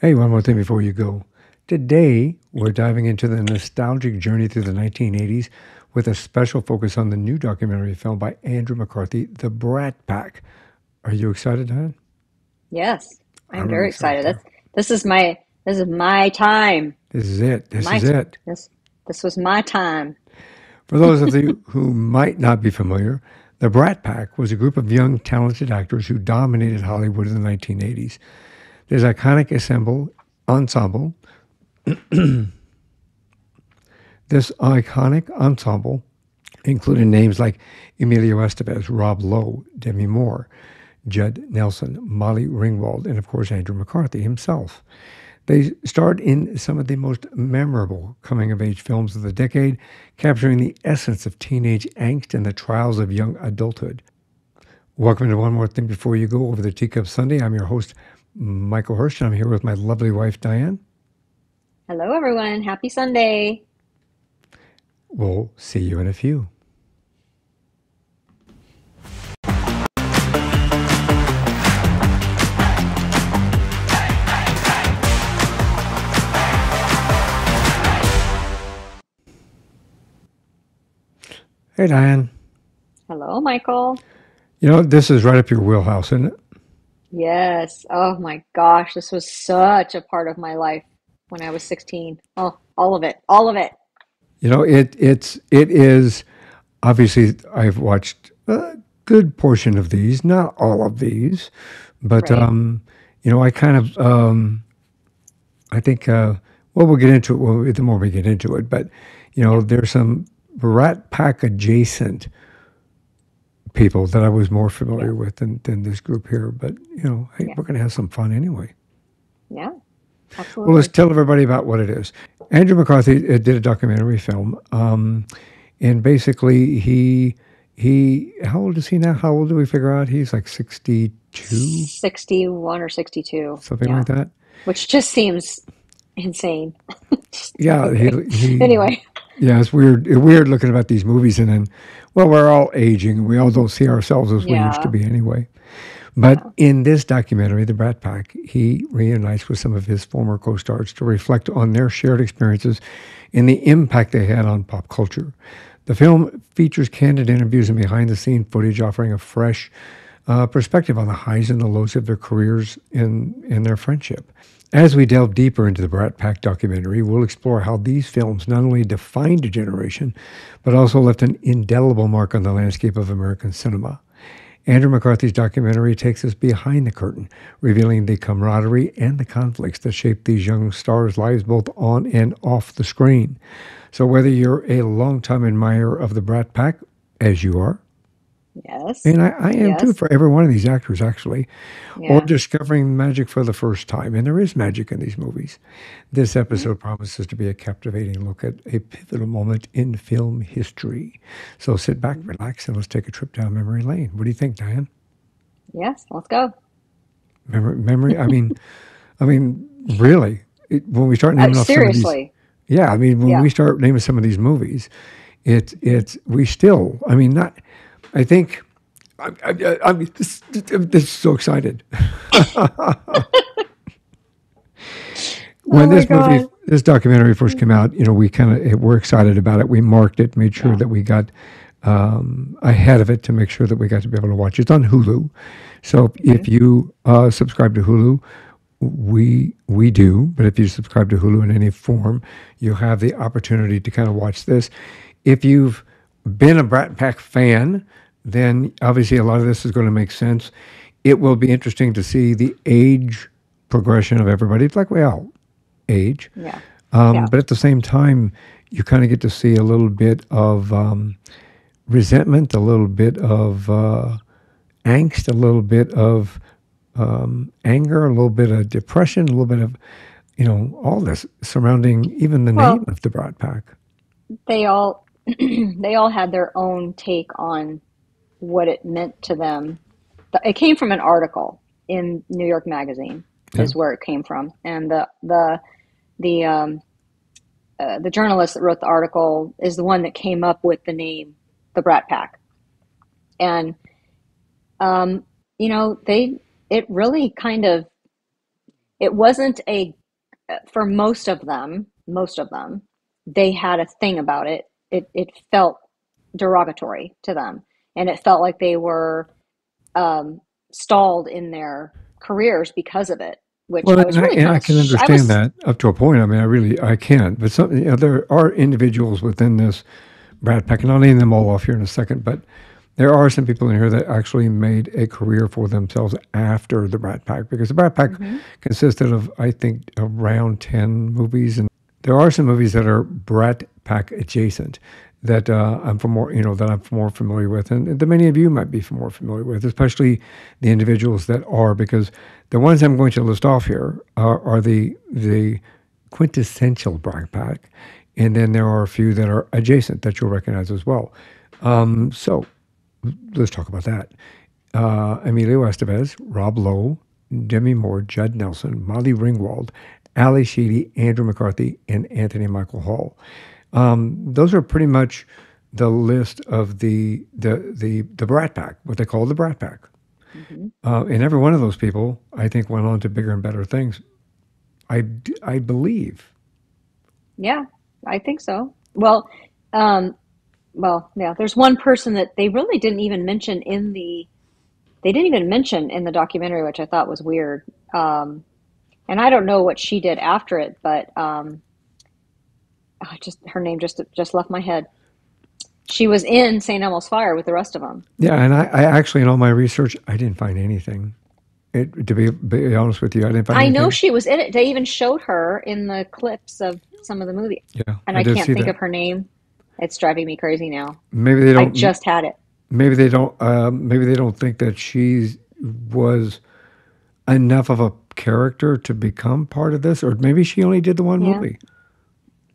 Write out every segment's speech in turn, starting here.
Hey, one more thing before you go. Today, we're diving into the nostalgic journey through the 1980s with a special focus on the new documentary film by Andrew McCarthy, The Brat Pack. Are you excited, Diane? Yes, I'm I'm very excited excited. That's, this is my this is my time. This is it. This My is it. this this was my time. For those of you who might not be familiar, the Brat Pack was a group of young, talented actors who dominated Hollywood in the 1980s. This iconic assemble, ensemble, this iconic ensemble included names like Emilio Estevez, Rob Lowe, Demi Moore, Judd Nelson, Molly Ringwald, and of course Andrew McCarthy himself. They starred in some of the most memorable coming of age films of the decade, capturing the essence of teenage angst and the trials of young adulthood. Welcome to One More Thing Before You Go over the Teacup Sunday. I'm your host, Michael Herst, and I'm here with my lovely wife, Diane. Hello, everyone. Happy Sunday. We'll see you in a few. Hey, Diane. Hello, Michael. You know, this is right up your wheelhouse, isn't it? Yes. Oh my gosh, this was such a part of my life when I was 16. Oh, all of it. All of it. You know, it it's it is obviously I've watched a good portion of these, not all of these, but Right. um, you know, I kind of um, I think uh, well, we'll get into it well, the more we get into it, but you know, there's some Rat Pack adjacent people that I was more Yeah. familiar with than than this group here. But you know, hey, Yeah. we're going to have some fun anyway. Yeah. Absolutely. Well, let's tell everybody about what it is. Andrew McCarthy uh, did a documentary film, um, and basically he he how old is he now? How old do we figure out? He's like sixty two, 61 or 62. something Yeah. like that. Which just seems insane. Yeah, he he Anyway. Yeah. It's weird weird looking about these movies, and then well, we're all aging, and we all don't see ourselves as we used to be anyway. But Yeah. in this documentary, The Brat Pack, he reunites with some of his former co stars to reflect on their shared experiences and the impact they had on pop culture. The film features candid interviews and behind the scene footage offering a fresh uh, perspective on the highs and the lows of their careers and, and their friendship. As we delve deeper into the Brat Pack documentary, we'll explore how these films not only defined a generation, but also left an indelible mark on the landscape of American cinema. Andrew McCarthy's documentary takes us behind the curtain, revealing the camaraderie and the conflicts that shaped these young stars' lives both on and off the screen. So, whether you're a longtime admirer of the Brat Pack, as you are, Yes. and I, I am too for every one of these actors actually, or discovering magic for the first time, and there is magic in these movies. This Mhm. episode promises to be a captivating look at a pivotal moment in film history. So sit back, Mhm. relax, and let's take a trip down memory lane. What do you think, Diane? Yes. Let's go. Memory, memory. I mean, I mean, really, it, when we start Uh, naming some of these, seriously. yeah, I mean, when Yeah. we start naming some of these movies, it, it's we still. I mean, not. I think. I, I, I mean, this, this is so excited. Oh when my this movie, this documentary first came out, you know, we kind of were excited about it. We marked it, made sure Yeah. that we got um, ahead of it to make sure that we got to be able to watch it. It's on Hulu, so hmm if you uh, subscribe to Hulu, we we do. But if you subscribe to Hulu in any form, you'll have the opportunity to kind of watch this. If you've been a Brat Pack fan, then obviously a lot of this is going to make sense. It will be interesting to see the age progression of everybody. It's like we all age. Yeah. Um, Yeah. but at the same time, you kind of get to see a little bit of um, resentment, a little bit of uh, angst, a little bit of um, anger, a little bit of depression, a little bit of, you know, all this surrounding even the name of the Brat Pack. they all they all had their own take on what it meant to them. It came from an article in New York Magazine, Yeah. is where it came from, and the the the um, uh, the journalist that wrote the article is the one that came up with the name, the Brat Pack, and um, you know they it really kind of it wasn't a for most of them, most of them, they had a thing about it. It it felt derogatory to them, and it felt like they were um, stalled in their careers because of it. Which Well, I was and I, and I can sh- I understand was that up to a point. I mean, I really I can't, But some, you know, there are individuals within this Brat Pack, and I'll name them all off here in a second. But there are some people in here that actually made a career for themselves after the Brat Pack, because the Brat Pack hmm consisted of I think around ten movies, and there are some movies that are Brat Pack adjacent that uh, I'm more, you know, that I'm more familiar with, and that many of you might be more familiar with, especially the individuals that are, because the ones I'm going to list off here are, are the the quintessential Brat Pack, and then there are a few that are adjacent that you'll recognize as well. Um, so let's talk about that. Uh, Emilio Estevez, Rob Lowe, Demi Moore, Judd Nelson, Molly Ringwald, Ally Sheedy, Andrew McCarthy, and Anthony Michael Hall. Um, those are pretty much the list of the the the the Brat Pack, what they call the Brat Pack. hmm Uh, and every one of those people, I think, went on to bigger and better things. I I believe. Yeah, I think so. Well, um, well, yeah. There's one person that they really didn't even mention in the. They didn't even mention in the documentary, which I thought was weird. Um, and I don't know what she did after it, but um, oh, just her name just just left my head. She was in St. Elmo's Fire with the rest of them. Yeah, and I, I actually in all my research, I didn't find anything. It, to be, be honest with you, I didn't find I know she was in it. They even showed her in the clips of some of the movie, Yeah, and I I can't think that. of her name. It's driving me crazy now. Maybe they don't. I just had it. Maybe they don't. Um, maybe they don't think that she was enough of a character to become part of this, or maybe she only did the one Yeah. movie.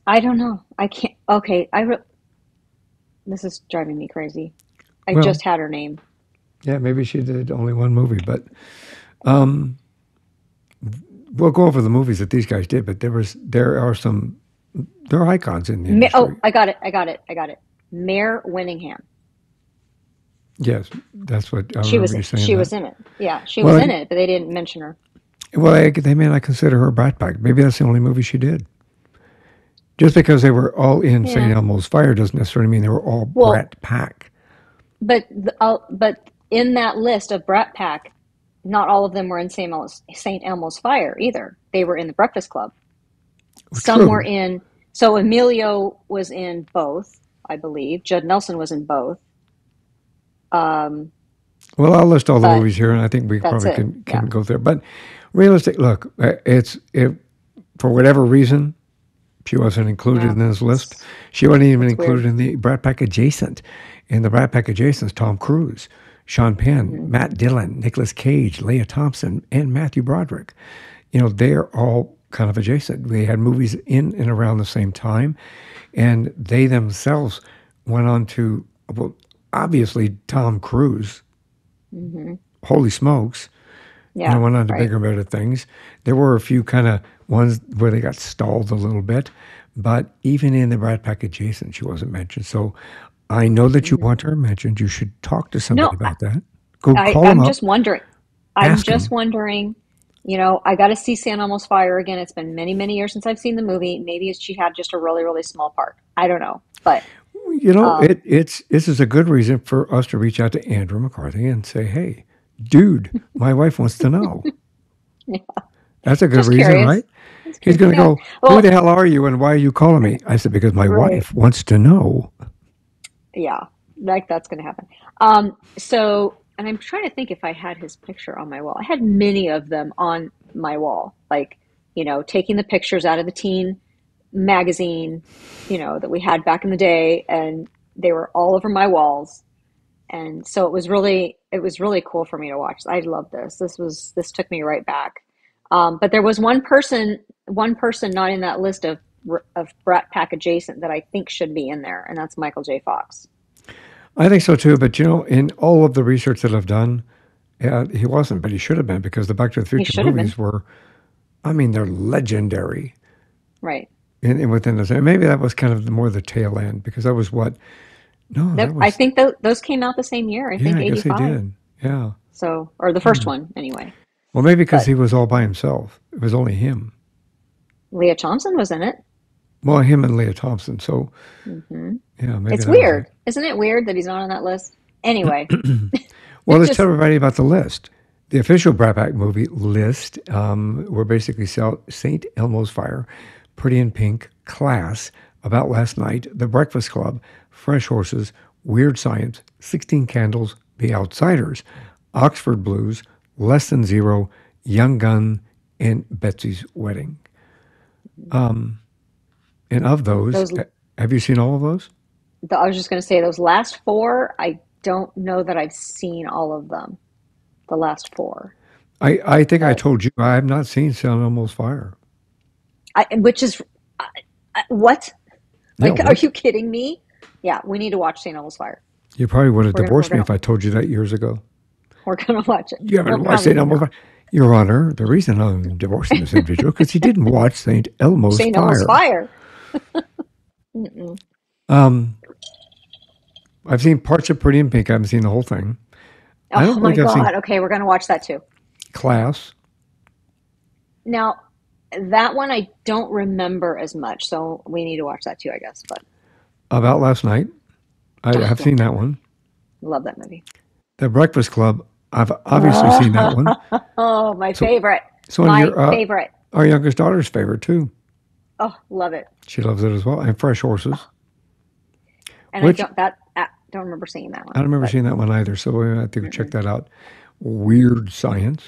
I don't know. I can't. Okay, I. Re- this is driving me crazy. I Well, just had her name. yeah, maybe she did only one movie, but um, we'll go over the movies that these guys did. But there was, there are some, there are icons in the Ma- oh. I got it. I got it. I got it. Mare Winningham. Yes, that's what I She was. remember you saying She that. was in it. Yeah, she was in it, but they didn't mention her. well, I, they may not consider her a Brat Pack. Maybe that's the only movie she did. Just because they were all in St. Elmo's Fire doesn't necessarily mean they were all Well, Brat Pack. but the, uh, but in that list of Brat Pack, not all of them were in St. Elmo's, St. Elmo's Fire either. They were in the Breakfast Club. Some were in. So Emilio was in both, I believe. Judd Nelson was in both. Um, Well, I'll list all the movies here, and I think we probably it. can Yeah. can go there. But realistic, look, uh, it's it for whatever reason she wasn't included Yeah. in this list. She wasn't even weird. included in the Brat Pack adjacent. In the Brat Pack adjacent, is Tom Cruise, Sean Penn, hmm Matt Dillon, Nicolas Cage, Lea Thompson, and Matthew Broderick. You know, they're all kind of adjacent. They had movies in and around the same time, and they themselves went on to well, obviously Tom Cruise hmm holy smokes, Yeah, went on to right. bigger and better things. There were a few kind of ones where they got stalled a little bit, but even in the Brat Pack adjacent, she wasn't mentioned. So I know that you want her mentioned. You should talk to No, somebody about that. Go I, call them I'm up, just wondering. I'm just wondering. You know, I got to see San Elmo's Fire again. It's been many, many years since I've seen the movie. Maybe she had just a really, really small part. I don't know, but You know, um, it, it's this is a good reason for us to reach out to Andrew McCarthy and say, "Hey, dude, my wife wants to know." yeah, That's a good just reason, curious. right? He's going to go, "Who the hell are you, and why are you calling me?" I said, "Because my right. wife wants to know." Yeah, like that's going to happen. Um, so, and I'm trying to think if I had his picture on my wall. I had many of them on my wall, like, you know, taking the pictures out of the teen magazine, you know, that we had back in the day, and they were all over my walls. And so it was really, it was really cool for me to watch. I love this. This was, this took me right back. Um, but there was one person, one person not in that list of of Brat Pack adjacent that I think should be in there, and that's Michael J. Fox. I think so too. But you know, in all of the research that I've done, yeah, he wasn't, but he should have been because the Back to the Future should have been. movies were, I mean, they're legendary. Right. and, in within the maybe that was kind of the, more the tail end because that was what. No, That, that I think tho- those came out the same year. I yeah. think I guess they 85. did. Yeah. So, or the first Hmm. one anyway. Well, maybe because But he was all by himself. It was only him. Lea Thompson was in it. Well, him and Lea Thompson. So, hmm yeah, maybe It's that was it. weird, isn't it? Weird that he's not on that list. Anyway, Well, let's tell everybody about the list. The official Brat Pack movie list, um, we're basically St. Elmo's Fire, Pretty in Pink, Class, About Last Night, The Breakfast Club, Fresh Horses, Weird Science, 16 Candles, The Outsiders, Oxford Blues, Less Than Zero, Young Gun, and Betsy's Wedding. Um, And of those, those. have you seen all of those? The, I was just going to say those last four. I don't know that I've seen all of them. The last four, I, I think I told you I have not seen St. Elmo's Fire. I, which is what? Like, are you kidding me? Yeah, we need to watch St. Elmo's Fire. You probably would have divorced me if I told you that years ago. we're gonna watch it. You haven't watched St. Elmo's. Fire. Your Honor, the reason I'm divorcing this individual because he didn't watch St. Elmo's Fire. St. Elmo's Fire. Fire. Um, I've seen parts of Pretty in Pink. I haven't seen the whole thing. I Oh my God. Okay, we're gonna watch that too. Class. Now, that one I don't remember as much, so we need to watch that too, I guess. But About Last Night. I oh have seen that one. love that movie. The Breakfast Club. I've obviously seen that one. Oh, my So, favorite. so My your uh, favorite. our youngest daughter's favorite too. Oh, love it. She loves it as well. And Fresh Horses, And I which don't that I don't remember seeing that one. I don't remember but seeing that one either. So we have to check mm-mm. that out. Weird Science,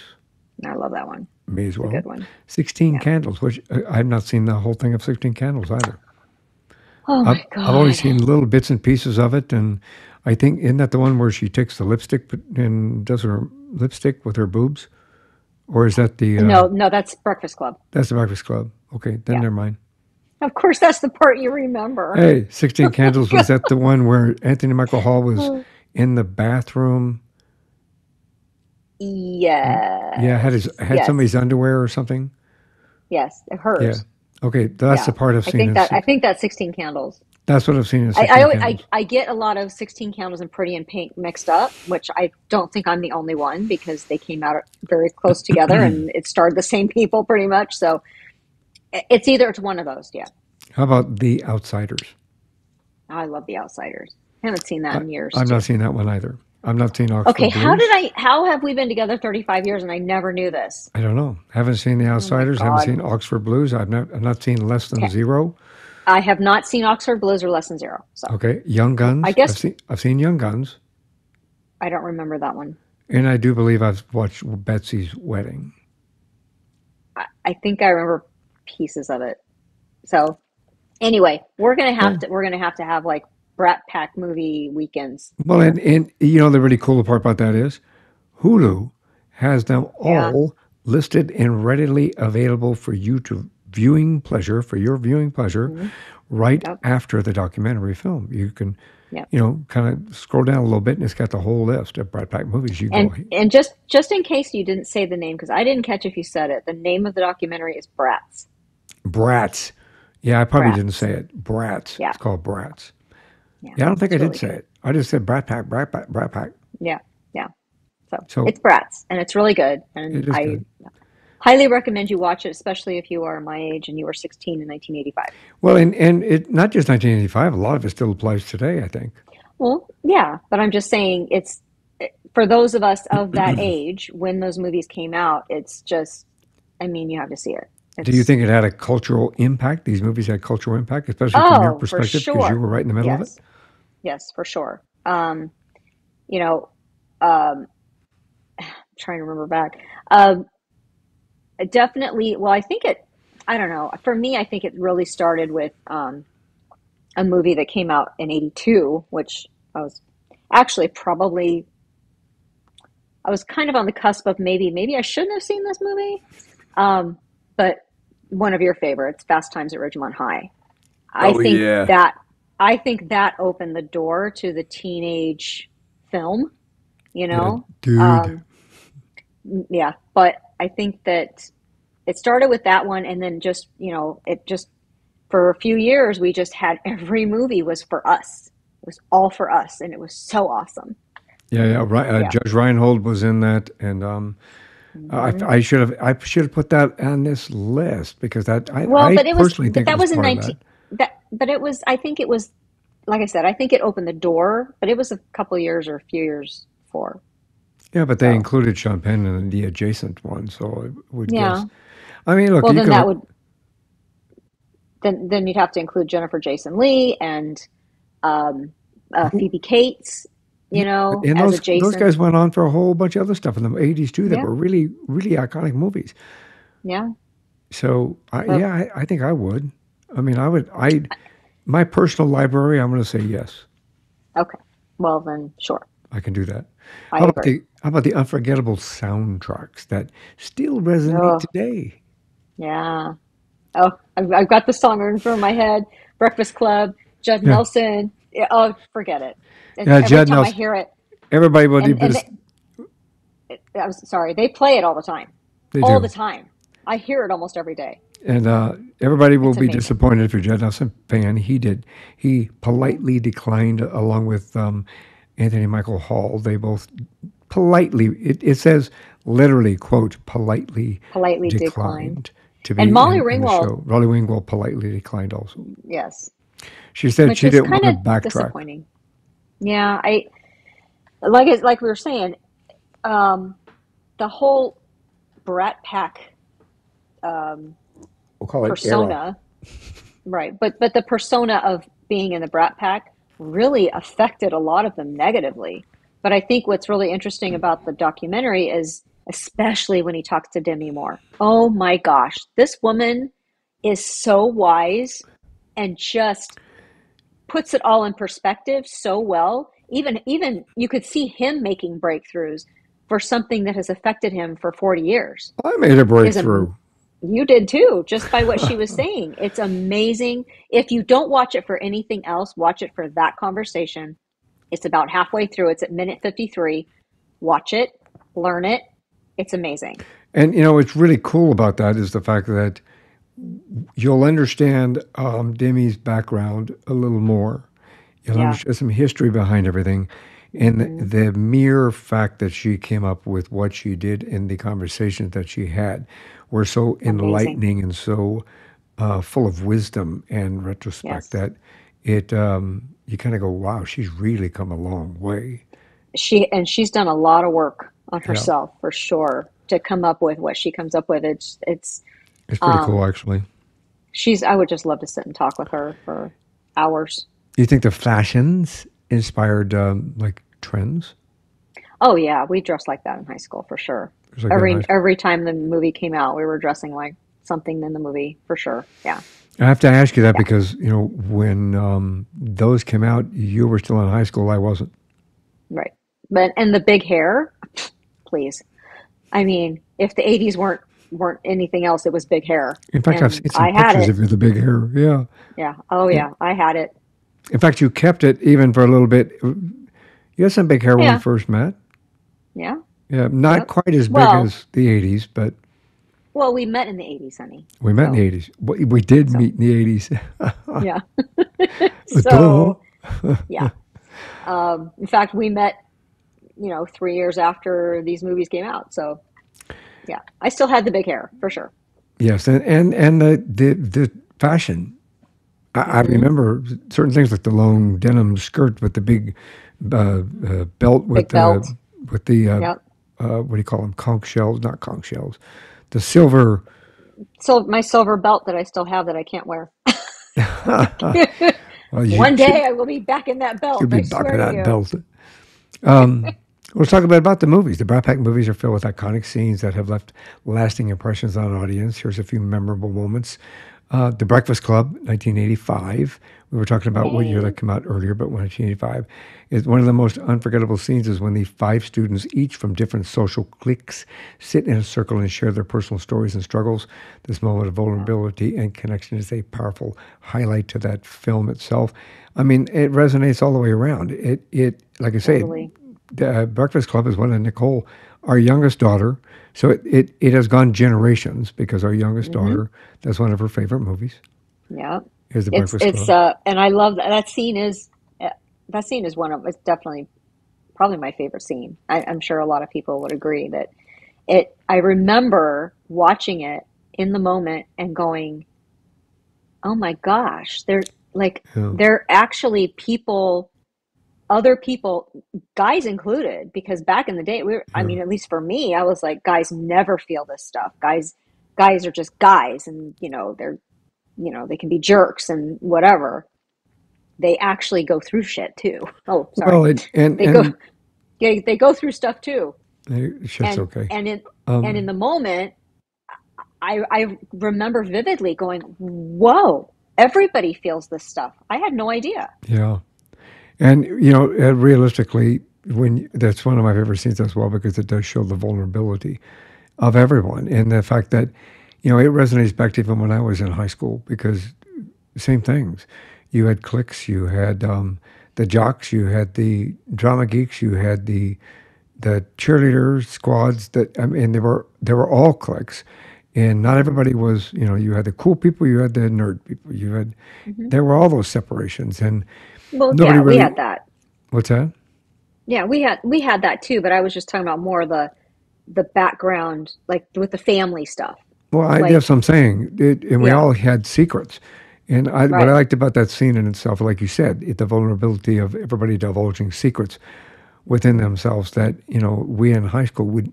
I love that one. may as It's a good well. one. 16 Yeah. Candles, which uh, I've not seen the whole thing of 16 Candles either. Oh I've, my I've only seen little bits and pieces of it. And I think, isn't that the one where she takes the lipstick and does her lipstick with her boobs? Or is that the, uh, No, no, that's Breakfast Club. that's the Breakfast Club? Okay, then Yeah. never mind. Of course, that's the part you remember. Hey, 16 Candles, was that the one where Anthony Michael Hall was in the bathroom? Yeah, Yeah, had his had yes, somebody's underwear or something. yes. hers. Yeah. Okay, that's the part I've seen. I think that I think that's 16 Candles. That's what I've seen I, I, always- I. I get a lot of 16 Candles and Pretty in Pink mixed up, which I don't think I'm the only one because they came out very close together and it starred the same people pretty much. So it's either it's one of those. Yeah. How about The Outsiders? I love The Outsiders. I haven't seen that in years I've not too. seen that one either. I've not seen Oxford. Okay. Oxford How did I, how have we been together 35 years and I never knew this? I don't know. Haven't seen The Oh Outsiders. Haven't seen Oxford Blues. I've not. I've not seen Less Than Okay. Zero. I have not seen Oxford Blues or Less Than Zero. So Okay, Young I Guns. I've guess seen. I've seen Young Guns, I don't remember that one. and I do believe I've watched Betsy's Wedding. I, I think I remember pieces of it. So anyway, we're gonna Yeah. have to we're gonna have to have like Brat Pack movie weekends Well, and and you know the really cool part about that is Hulu has them Yeah. all listed and readily available for you to viewing pleasure for your viewing pleasure hmm right Yep. after the documentary film. You can, Yep. you know, kind of scroll down a little bit and it's got the whole list of Brat Pack movies. You go, And and just just in case you didn't say the name because I didn't catch if you said it, the name of the documentary is Brats. Brats. Yeah, I probably didn't say it. Brats. Yeah, It's called Brats. Yeah, Yeah, I don't think I it's did really say good. it. I just said Brat Pack, Brat Pack, Brat Pack. Yeah, yeah. So So it's Brats, and it's really good, and I good. highly recommend you watch it, especially if you are my age and you were 16 in 1985. Well, and, and it not just 1985, a lot of it still applies today, I think. Well, yeah, but I'm just saying it's for those of us of that age when those movies came out, it's just, I mean, you have to see it. Do you think it had a cultural impact? These movies had cultural impact, especially from your oh, perspective, because you were right in the middle of it? Yes, yes, for sure. Um, you know, um, I'm trying to remember back. Um, definitely, well, I think it, I don't know. For me, I think it really started with um, a movie that came out in 82, which I was actually probably, I was kind of on the cusp of maybe, maybe I shouldn't have seen this movie. Um, but one of your favorites, Fast Times at Ridgemont High. I Oh, think yeah. that I think that opened the door to the teenage film, you Yeah, know? dude. Um, yeah, but I think that it started with that one and then just, you know, it just for a few years we just had every movie was for us. It was all for us and it was so awesome. Yeah, yeah. Right, uh, Yeah. Judge Reinhold was in that, and um, I, hmm I should have I should have put that on this list because that I, Well, I but it was personally but think that was was in 19 that. that but it was I think it was like I said, I think it opened the door, but it was a couple years or a few years before. Yeah, but they So, included Sean Penn in the adjacent one, so I would yeah. guess. I mean, look, Well, you then that would then then you'd have to include Jennifer Jason Lee and um, uh, Phoebe Cates, you know, And as a those those guys went on for a whole bunch of other stuff in the '80s too that Yeah, were really really iconic movies. yeah. So I, Well, yeah, I, I think I would. I mean, I would. I my personal library. I'm going to say yes. okay. Well, then sure. I can do that. I How about the how about the unforgettable soundtracks that still resonate Oh, today? yeah. Oh, I've, I've got the song in front of my head. Breakfast Club, Judd Yeah, Nelson. Yeah, oh, forget it. And yeah. every Judd time I hear it, Everybody will do and and they, I'm sorry, they play it all the time, They all the time. I hear it almost every day. And uh, everybody will It's be amazing. disappointed if you're Judd Nelson fan. He did. He politely declined, along with um, Anthony Michael Hall. They both politely. It, it says literally, quote, politely Politely declined. declined to And be Molly in, in Ringwald, show. Rolly Wingwell politely declined also. yes, She said which she didn't want to of backtrack. disappointing. Yeah, I like it. Like we were saying, um, the whole Brat Pack um, We'll call it era. persona, right? But but the persona of being in the Brat Pack really affected a lot of them negatively. But I think what's really interesting about the documentary is, especially when he talks to Demi Moore. Oh my gosh, this woman is so wise and just puts it all in perspective so well. Even even you could see him making breakthroughs for something that has affected him for 40 years. I made a Is a breakthrough. you did too, just by what she was saying. It's amazing. If you don't watch it for anything else, watch it for that conversation. It's about halfway through. It's at minute 53. Watch it, learn it. It's amazing. And you know what's really cool about that is the fact that you'll understand um, Demi's background a little more. You'll Yeah. understand some history behind everything. And the, hmm the mere fact that she came up with what she did in the conversations that she had were so Amazing. enlightening and so uh, full of wisdom and retrospect Yes. that it um, you kind of go, wow, she's really come a long way. She and she's done a lot of work on Yeah, herself for sure to come up with what she comes up with. It's it's it's pretty um cool actually. she's I would just love to sit and talk with her for hours. You think the fashions inspired um, like trends? Oh yeah, we dressed like that in high school for sure. Like Every every time the movie came out, we were dressing like something in the movie for sure. Yeah. I have to ask you that Yeah. because you know when um, those came out, you were still in high school. I wasn't. Right. But and the big hair, please. I mean, if the 80s weren't weren't anything else, it was big hair. In fact, I've seen some I had pictures it. of you the big hair. Yeah. Yeah. Oh Yeah. yeah, I had it. In fact, you kept it even for a little bit. You had some big hair when we first met. Yeah. Yeah, not Yep. quite as big Well, as the '80s, but well, we met in the 80s, honey. we met in the '80s. We we did so meet in the '80s. yeah. So, yeah. Um, in fact, we met, you know, 3 years after these movies came out. So, yeah. I still had the big hair, for sure. Yes, and and and the the, the fashion. I, I hmm remember certain things like the long denim skirt with the big uh, uh, belt with Big the belt. with the uh, Yep. uh, what do you call them? Conch shells, not conch shells. The silver. So my silver belt that I still have that I can't wear. well, One should day I will be back in that you'll belt. be I back in that you. belt. Um, let's talk a bit about the movies. The Brat Pack movies are filled with iconic scenes that have left lasting impressions on an audience. Here's a few memorable moments. Uh, the Breakfast Club, 1985. We were talking about what year that came out earlier, but 1985 is one of the most unforgettable scenes. Is when the five students, each from different social cliques, sit in a circle and share their personal stories and struggles. This moment of vulnerability and connection is a powerful highlight to that film itself. I mean, it resonates all the way around. It, it, like I say, totally. Uh, Breakfast Club is one of Nicole, our youngest daughter. So it, it, it has gone generations because our youngest hmm daughter, that's one of her favorite movies, Yeah. is The It's Breakfast it's Club. uh and I love that that scene is uh, that scene is one of it's definitely probably my favorite scene. I, I'm sure a lot of people would agree that it I remember watching it in the moment and going, "Oh my gosh, they're like Yeah. they're actually people other people, guys included, because back in the day, we were, I mean, at least for me, I was like, guys never feel this stuff. Guys, guys are just guys, and you know, they're, you know, they can be jerks and whatever. They actually go through shit too. Oh, sorry, Well, it, and they go, and they, they go through stuff too. shit's And okay. and in and in Um, the moment, I I remember vividly going, whoa, everybody feels this stuff. I had no idea. yeah, and you know, realistically, when that's one of my favorite scenes as well because it does show the vulnerability of everyone and the fact that you know it resonates back to even when I was in high school because same things. You had cliques, you had um, the jocks, you had the drama geeks, you had the the cheerleader squads that I mean they were they were all cliques. And not everybody was, you know, you had the cool people, you had the nerd people, you had hmm there were all those separations and Well, nobody yeah, we had that. what's that? Yeah, we had we had that too, but I was just talking about more the the background, like with the family stuff. Well, I, Like, that's what I'm saying. It, and we yeah, all had secrets. And I, what I liked about that scene in itself, like you said, it, the vulnerability of everybody divulging secrets within themselves that, you know, we in high school would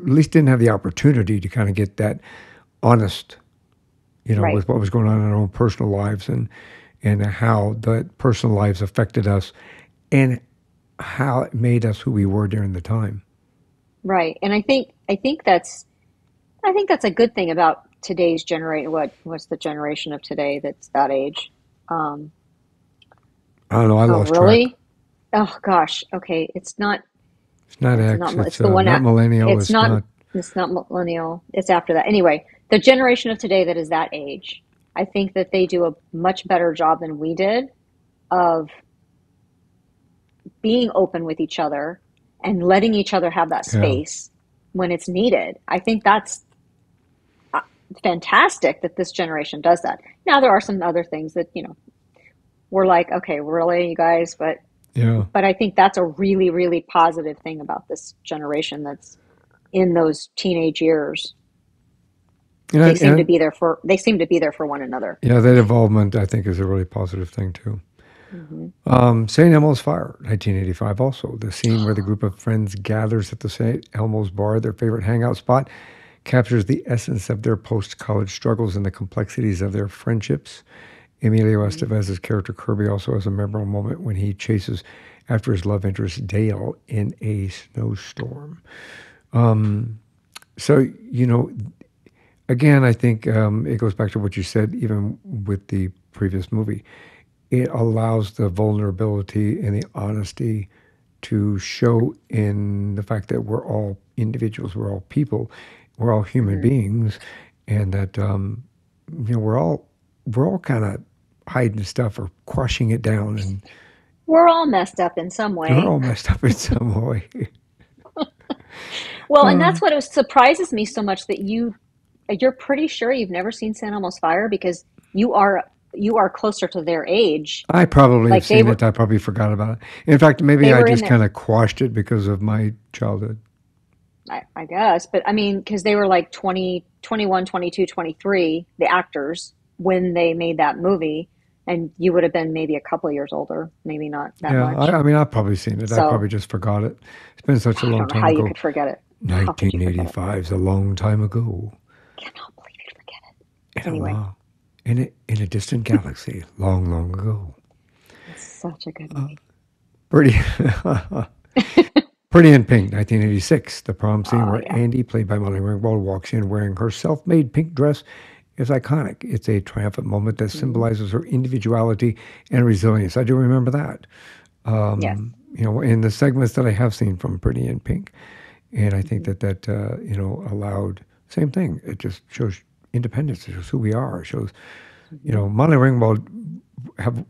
at least didn't have the opportunity to kind of get that honest, you know, Right. with what was going on in our own personal lives and and how the personal lives affected us and how it made us who we were during the time. Right. And I think I think that's I think that's a good thing about today's generation. What what's the generation of today that's that age? Um, I don't know. I oh, lost track. really? Oh gosh. Okay. It's not. It's not It's X. not. It's It's the uh, one. not millennial. it's It's not. not. It's not millennial. It's after that. Anyway, the generation of today that is that age, I think that they do a much better job than we did of being open with each other and letting each other have that Yeah. space when it's needed. I think that's uh, fantastic that this generation does that. Now there are some other things that, you know, we're like, okay, really, you guys, but Yeah. but I think that's a really, really positive thing about this generation that's in those teenage years. And I, They seem to be there for they seem to be there for one another. yeah, that involvement I think is a really positive thing too. hmm Um, St. Elmo's Fire, 1985. Also, the scene where the group of friends gathers at the St. Elmo's bar, their favorite hangout spot, captures the essence of their post-college struggles and the complexities of their friendships. Emilio Estevez's character Kirby also has a memorable moment when he chases after his love interest Dale in a snowstorm. Um, so you know, again, I think um, it goes back to what you said, even with the previous movie. It allows the vulnerability and the honesty to show in the fact that we're all individuals, we're all people, we're all human hmm beings, and that um, you know we're all we're all kind of hiding stuff or crushing it down, and We're all messed up in some way. we're all messed up in some way. Well, and Uh, that's what it surprises me so much that you you're pretty sure you've never seen San Elmo's Fire because you are you are closer to their age. I probably have Like they seen were it. I probably forgot about it. In fact, maybe I just kind of quashed it because of my childhood. I, I guess, but I mean, because they were like 20, 21, 22, 23, the actors, when they made that movie, and you would have been maybe a couple years older, maybe not that Yeah, I, much. I mean, I've probably seen it. I probably just forgot it. It's been such a I long time how you ago. could forget it. Oh, how could forget it? 1985 is a long time ago. Cannot believe you forget it. In a Anyway, long, in a, in a distant galaxy, long, long ago. it's such a good Uh, movie. Pretty, Pretty in Pink, 1986. The prom scene Oh where yeah. Andy, played by Molly Ringwald, walks in wearing her self-made pink dress is iconic. It's a triumphant moment that hmm symbolizes her individuality and resilience. I do remember that. Yes. Um, you know, in the segments that I have seen from Pretty in Pink, and I think hmm that that uh, you know allowed same thing. It just shows independence. It shows who we are. It shows you know Molly Ringwald have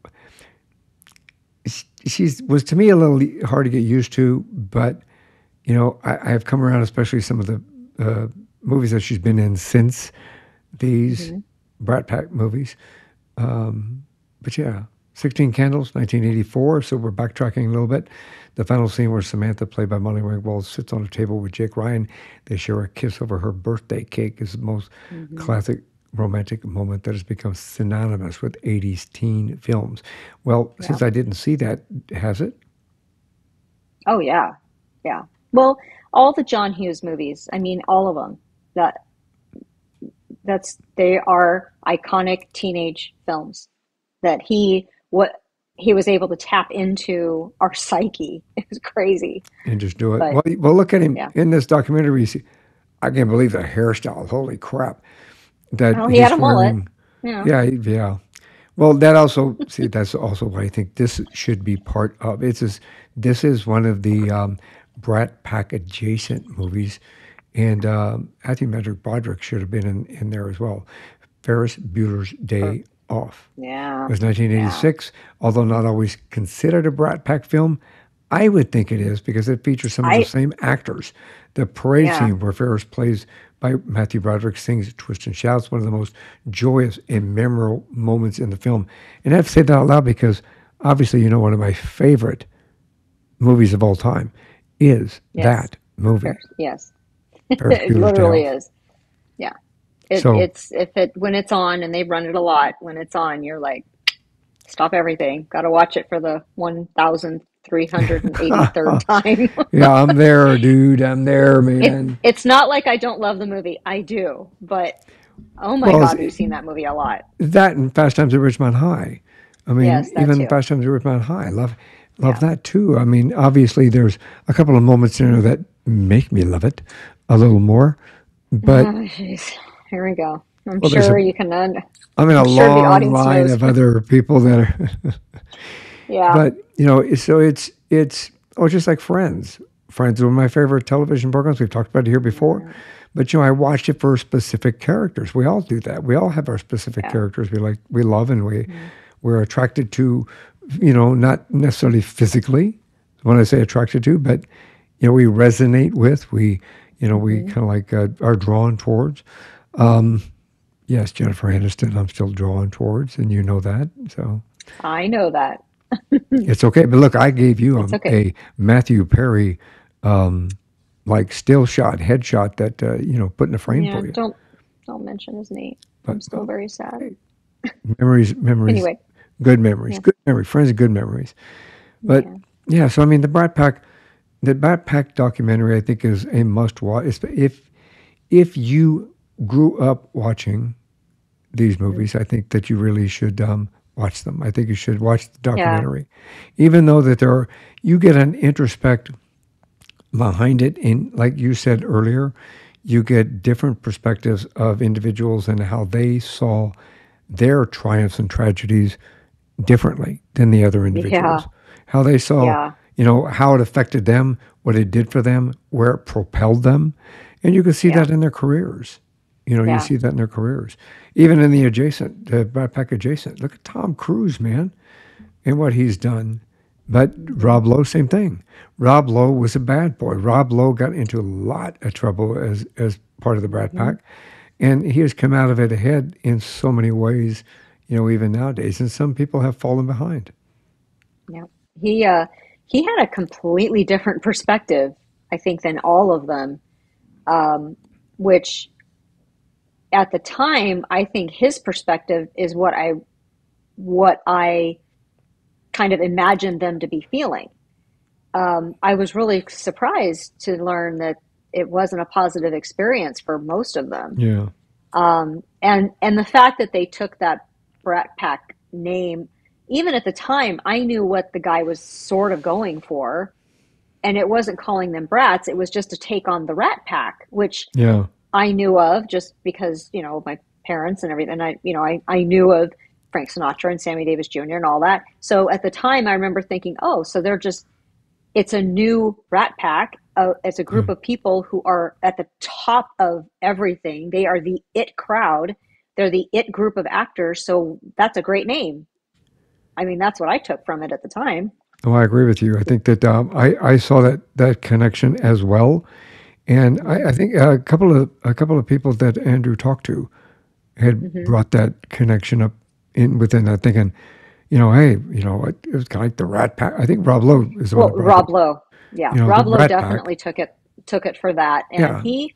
sh- she's was to me a little hard to get used to, but you know I, I have come around, especially some of the uh, movies that she's been in since these hmm Brat Pack movies. Um, but yeah, 16 Candles, 1984. So we're backtracking a little bit. The final scene where Samantha, played by Molly Ringwald, sits on a table with Jake Ryan. They share a kiss over her birthday cake. is the most mm-hmm. classic romantic moment that has become synonymous with 80s teen films. Well, yeah. since I didn't see that, has it? Oh, yeah. Yeah. Well, all the John Hughes movies, I mean, all of them, that that's they are iconic teenage films that he what he was able to tap into our psyche. It was crazy. And just do it. But, well, well, look at him yeah. in this documentary. You see, I can't believe the hairstyle. Holy crap! That well, he had a mullet. Yeah. yeah, yeah. Well, that also see that's also why I think this should be part of. It's just, this is one of the um, Brat Pack adjacent movies, and um, I think Broderick should have been in, in there as well. Ferris Bueller's Day off. Yeah. It was 1986, yeah. although not always considered a Brat Pack film. I would think it is because it features some of I, the same actors. The parade yeah. scene where Ferris plays by Matthew Broderick sings Twist and Shouts, one of the most joyous and memorable moments in the film. And I have to say that out loud because obviously, you know, one of my favorite movies of all time is yes. that movie. Yes. Ferris it literally is. It, so, it's if it when it's on and they run it a lot. When it's on, you're like, stop everything. Got to watch it for the one thousand three hundred and eighty third time. yeah, I'm there, dude. I'm there, man. It, it's not like I don't love the movie. I do, but oh my well, god, we've seen that movie a lot. That and Fast Times at Ridgemont High. I mean, yes, even too. Fast Times at Ridgemont High. Love love yeah. that too. I mean, obviously, there's a couple of moments in there that make me love it a little more, but. Oh, here we go. I'm well, sure a, you can. I'm in a I'm long sure line of other people that are. yeah. But you know, so it's it's oh, just like Friends. Friends is one of my favorite television programs. We've talked about it here before. Mm-hmm. But you know, I watched it for specific characters. We all do that. We all have our specific yeah. characters we like, we love, and we mm-hmm. we're attracted to. You know, not necessarily physically. When I say attracted to, but you know, we resonate with. We you know, we mm-hmm. kind of like uh, are drawn towards. Um, yes, Jennifer Aniston, I'm still drawn towards, and you know that. So I know that. it's okay, but look, I gave you a, okay. a Matthew Perry, um, like still shot, headshot that uh, you know put in a frame yeah, for you. Don't don't mention his name. But, I'm still uh, very sad. Memories, memories. Anyway, good memories, yeah. good memories, friends, good memories. But yeah. yeah, so I mean, the Brat Pack, the Brat Pack documentary, I think, is a must watch. If if you grew up watching these movies, I think that you really should um, watch them. I think you should watch the documentary, yeah. even though that there are, you get an introspect behind it. In like you said earlier, you get different perspectives of individuals and how they saw their triumphs and tragedies differently than the other individuals. Yeah. How they saw, yeah. you know, how it affected them, what it did for them, where it propelled them, and you can see that in their careers. You know, yeah. you see that in their careers. Even in the adjacent, the backpack adjacent. Look at Tom Cruise, man, and what he's done. But Rob Lowe, same thing. Rob Lowe was a bad boy. Rob Lowe got into a lot of trouble as as part of the Brat mm-hmm. Pack, and he has come out of it ahead in so many ways. You know, even nowadays, and some people have fallen behind. Yeah, he uh, he had a completely different perspective, I think, than all of them, um, which at the time, I think his perspective is what I what I kind of imagined them to be feeling. Um, I was really surprised to learn that it wasn't a positive experience for most of them. Yeah. Um, and and the fact that they took that Brat Pack name, even at the time, I knew what the guy was sort of going for, and it wasn't calling them brats. It was just to take on the Rat Pack, which yeah. I knew of just because, you know, my parents and everything. I, you know, I, I knew of Frank Sinatra and Sammy Davis Jr. and all that. So at the time, I remember thinking, oh, so they're just, it's a new Rat Pack. Uh, it's a group mm. of people who are at the top of everything. They are the it crowd. They're the it group of actors. So that's a great name. I mean, that's what I took from it at the time. Oh, I agree with you. I think that um, I, I saw that that connection as well. And I, I, think a couple of a couple of people that Andrew talked to had mm-hmm. brought that connection up in within that thinking, you know, hey, you know, it, it was kind of like the Rat Pack. I think Rob Lowe is the one Well, Rob. Lowe, yeah, You know, Rob Lowe Rat Pack. definitely took it took it for that, and Yeah, he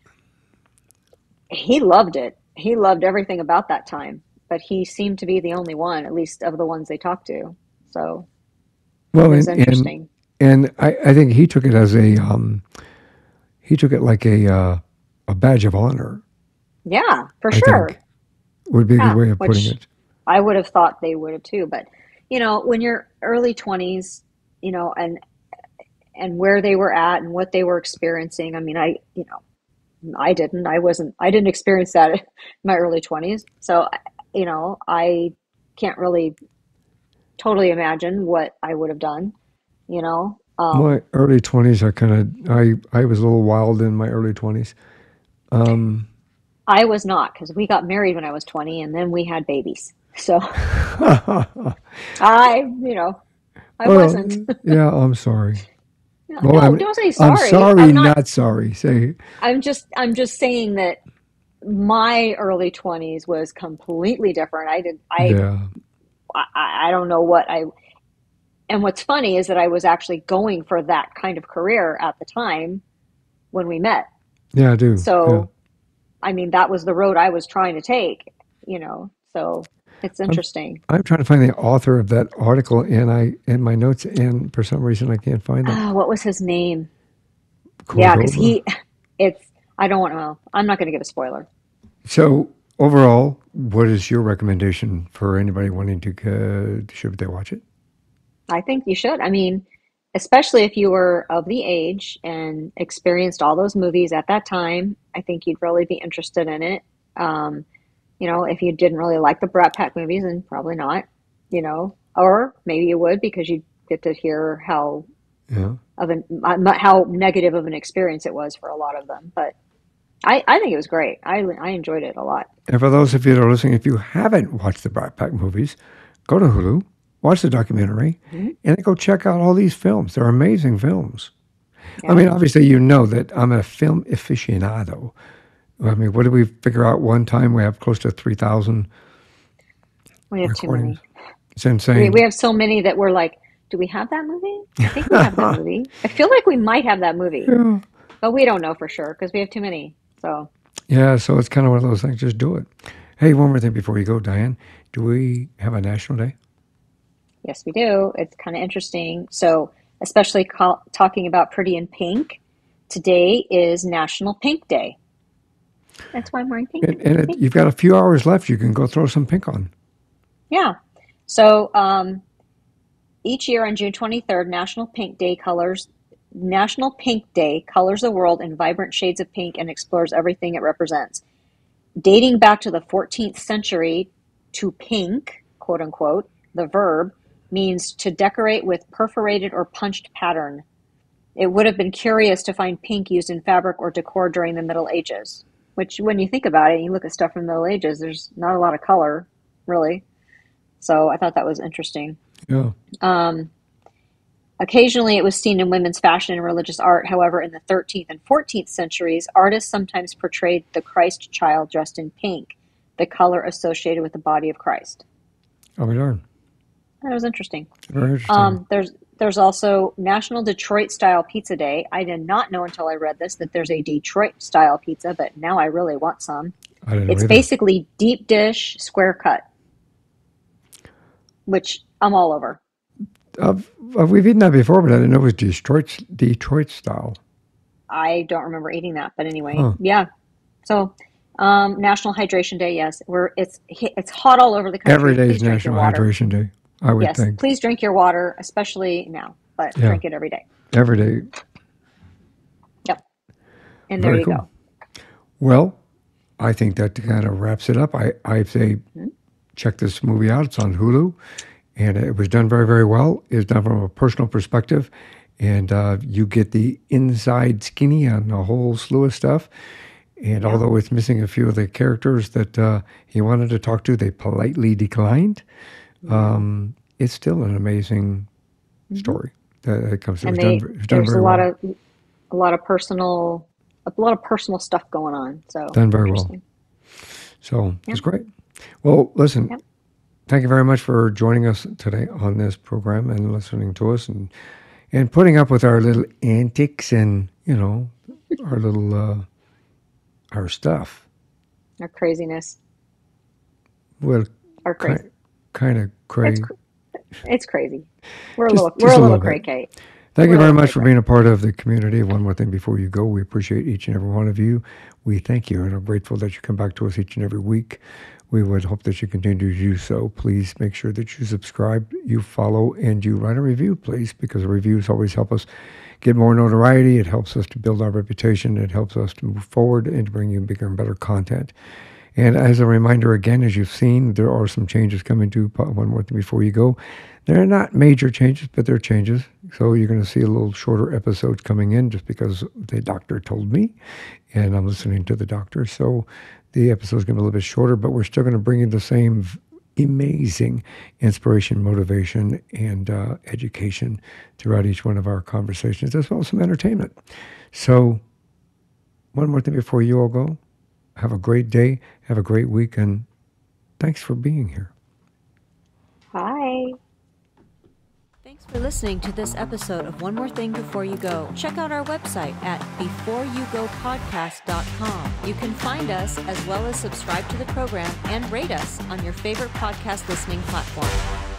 he loved it. He loved everything about that time, but he seemed to be the only one, at least of the ones they talked to. So well, it was and and interesting. and I, I think he took it as a um, he took it like a uh, a badge of honor. Yeah, for I sure. would be a good way of putting it. I would have thought they would have too. But you know, when you're early twenties, you know, and and where they were at and what they were experiencing. I mean, I you know, I didn't. I wasn't. I didn't experience that in my early twenties. So you know, I can't really totally imagine what I would have done. You know, um, My early twenties, I kind of I I was a little wild in my early twenties. Um, I was not because we got married when I was twenty, and then we had babies. So I, you know, I well, wasn't. yeah, I'm sorry. No, Well, no, I'm don't say I'm sorry. sorry, I'm not not sorry. Say I'm just I'm just saying that my early 20s was completely different. I did I yeah, I, I don't know what I and what's funny is that I was actually going for that kind of career at the time when we met. yeah, I do. Yeah, So, I mean, that was the road I was trying to take, you know. So, it's I'm interesting. I'm trying to find the author of that article, and I in my notes, and for some reason I can't find it. Ah, what was his name? Yeah, because he it's I don't want to I'm not going to give a spoiler. So overall, what is your recommendation for anybody wanting to uh, should they watch it? I think you should. I mean, especially if you were of the age and experienced all those movies at that time, I think you'd really be interested in it. Um, you know, if you didn't really like the Brat Pack movies, and probably not, you know, or maybe you would because you get to hear how Yeah. of an uh, how negative of an experience it was for a lot of them. But I, I think it was great. I, I enjoyed it a lot. And for those of you that are listening, if you haven't watched the Brat Pack movies, go to Hulu, watch the documentary, Mhm. and then go check out all these films. They're amazing films. I mean, obviously, you know that I'm a film aficionado. I mean, what did we figure out one time? We have close to 3,000 we have too many. It's We, insane. we have so many that we're like, do we have that movie? I think we have that movie. I feel like we might have that movie, yeah. but we don't know for sure because we have too many. So, yeah, so it's kind of one of those things. Just do it. Hey, one more thing before you go, Diane. Do we have a national day? Yes, we do. It's kind of interesting. So, especially call, talking about Pretty in Pink, today is National Pink Day. That's why I'm wearing pink. And, and it, you've got a few hours left. You can go throw some pink on. Yeah. So, um, each year on June 23rd, National Pink Day colors National Pink Day colors the world in vibrant shades of pink and explores everything it represents. Dating back to the 14th century, to pink, quote unquote, the verb means to decorate with perforated or punched pattern. It would have been curious to find pink used in fabric or decor during the Middle Ages, which, when you think about it, you look at stuff from the Middle Ages, there's not a lot of color, really. So I thought that was interesting. Yeah. Um, occasionally, it was seen in women's fashion and religious art. However, in the 13th and 14th centuries, artists sometimes portrayed the Christ child dressed in pink, the color associated with the body of Christ. Oh, we darn. That was interesting. Very interesting. Um, there's there's also National Detroit Style Pizza Day. I did not know until I read this that there's a Detroit style pizza, but now I really want some. It's either. basically deep dish, square cut, which I'm all over. I've, uh, we've eaten that before, but I didn't know it was Detroit Detroit style. I don't remember eating that, but anyway, Huh. yeah. So, um, National Hydration Day, yes, we're it's it's hot all over the country. Every day is Please drink your National. Hydration Day. I would Yes, think please drink your water, especially now, but Yeah. drink it every day. every day. Yep. And there you cool. go. Well, I think that kind of wraps it up. I I say Mhm. check this movie out. It's on Hulu, and it was done very very well. It's done from a personal perspective, and uh, you get the inside skinny on a whole slew of stuff. And Yeah. although it's missing a few of the characters that uh, he wanted to talk to, they politely declined. Yeah. Um, it's still an amazing Mhm. story that that comes. It And they done there's a lot well. of a lot of personal a lot of personal stuff going on. So Done very well. So Yeah. it's great. Well, listen, Yep. thank you very much for joining us today on this program and listening to us and and putting up with our little antics and you know our little uh, our stuff. Our craziness. Well, Our crazy. Ki- kind of It's crazy. cr- it's crazy. We're a little just we're a little little cray. Thank you We're very much for being a part of the community. One more thing before you go, we appreciate each and every one of you. We thank you and are grateful that you come back to us each and every week. We would hope that you continue to do so. Please make sure that you subscribe, you follow, and you write a review, please, because reviews always help us get more notoriety. It helps us to build our reputation. It helps us to move forward and to bring you bigger and better content. And as a reminder, again, as you've seen, there are some changes coming to one more thing before you go. They're not major changes, but they're changes. So you're going to see a little shorter episodes coming in just because the doctor told me, and I'm listening to the doctor. So the episode's going to be a little bit shorter, but we're still going to bring you the same amazing inspiration, motivation, and uh, education throughout each one of our conversations, as well as some entertainment. So one more thing before you all go. Have a great day. Have a great week. And thanks for being here. Hi. Thanks for listening to this episode of One More Thing Before You Go. Check out our website at beforeyougopodcast.com. You can find us as well as subscribe to the program and rate us on your favorite podcast listening platform.